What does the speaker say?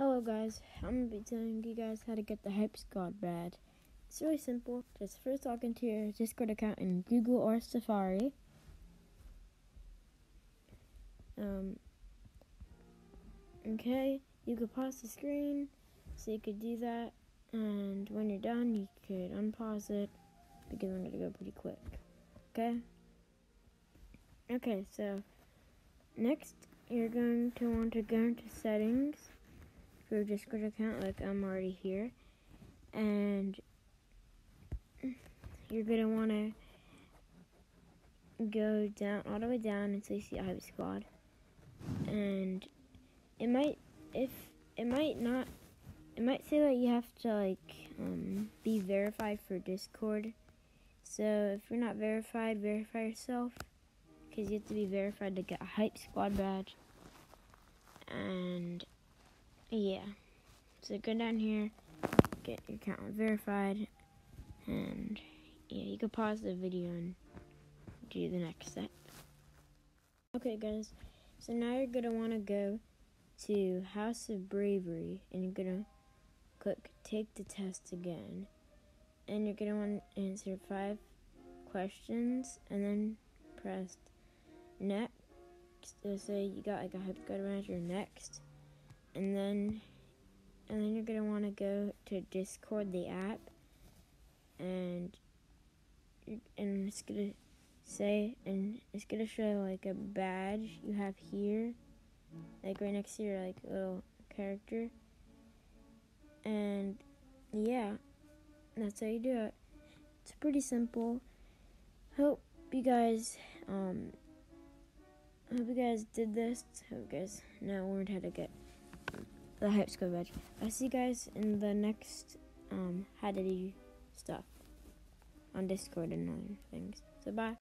Hello guys, I'm gonna be telling you guys how to get the Hype Squad badge. It's really simple. Just first log into your Discord account in Google or Safari. Um, okay, you could pause the screen, so you could do that, and when you're done, you could unpause it because I'm gonna go pretty quick. Okay. Okay, so next you're going to want to go into settings your Discord account, like I'm already here, and you're gonna want to go down all the way down until you see Hype Squad, and it might if it might not it might say that you have to like um, be verified for Discord. So if you're not verified, verify yourself because you have to be verified to get a Hype Squad badge. And yeah, so go down here, get your account verified, and yeah, you can pause the video and do the next step. Okay, guys, so now you're gonna want to go to House of Bravery, and you're gonna click Take the Test again, and you're gonna want to answer five questions, and then press Next. So say you got like a Hype Squad manager next, and then and then you're gonna want to go to Discord, the app, and and it's gonna say and it's gonna show like a badge you have here, like right next to your like little character, and yeah, that's how you do it. It's pretty simple. Hope you guys um hope you guys did this. Hope you guys now learned how to get the Hype Squad badge. I'll see you guys in the next um, how to do stuff on Discord and other things. So bye.